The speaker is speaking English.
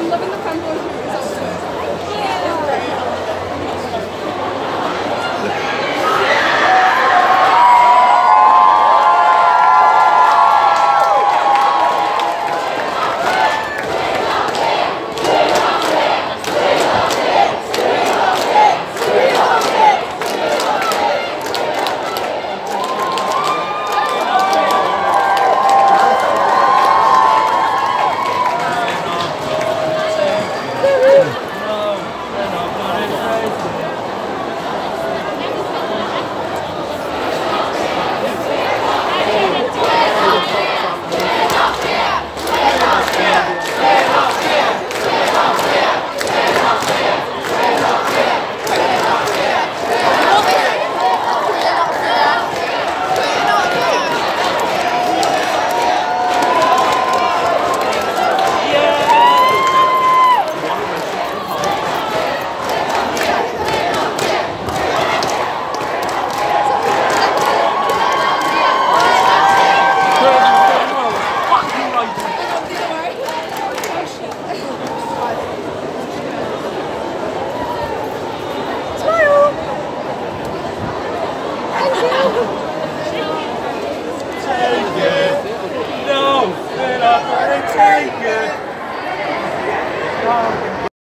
I'm loving the front. Take it. No, sit gonna take it.